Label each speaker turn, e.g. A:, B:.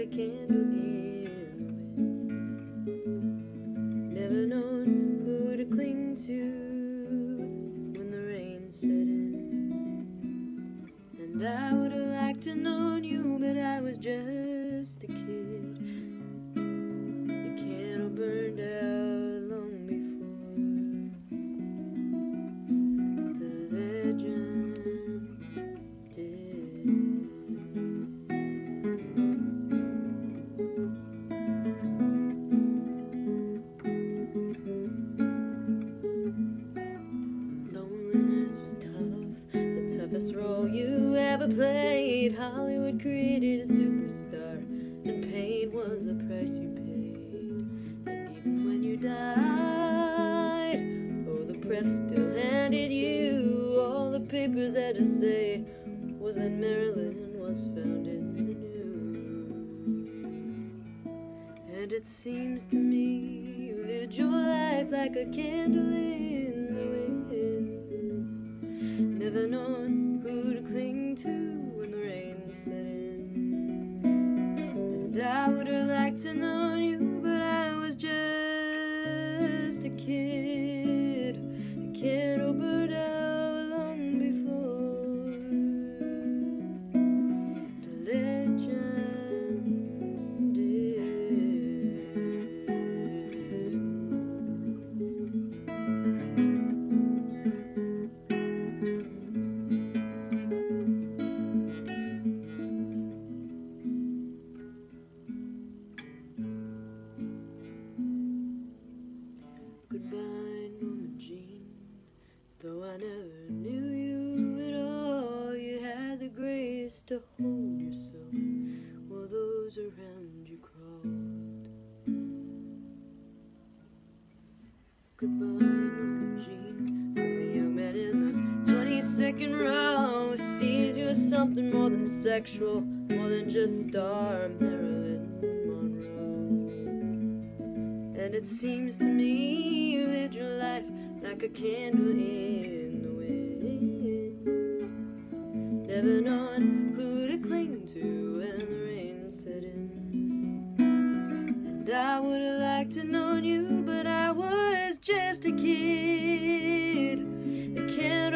A: a candle in the wind. Never known who to cling to when the rain set in. And I would have liked to known you, but I was just a kid. Ever played. Hollywood created a superstar, and pain was the price you paid. And even when you died, oh, the press still handed you all the papers had to say was that Marilyn was found in the news. And it seems to me you lived your life like a candle I would have liked to know you, but I was just a kid. Never knew you at all, you had the grace to hold yourself while those around you crawled. Goodbye, Norma Jean. From a young man in the 22nd row sees you as something more than sexual, more than just star Marilyn Monroe. And it seems to me you lived your life like a candle in Never known who to cling to when the rain set in. And I would have liked to know you, but I was just a kid. Can't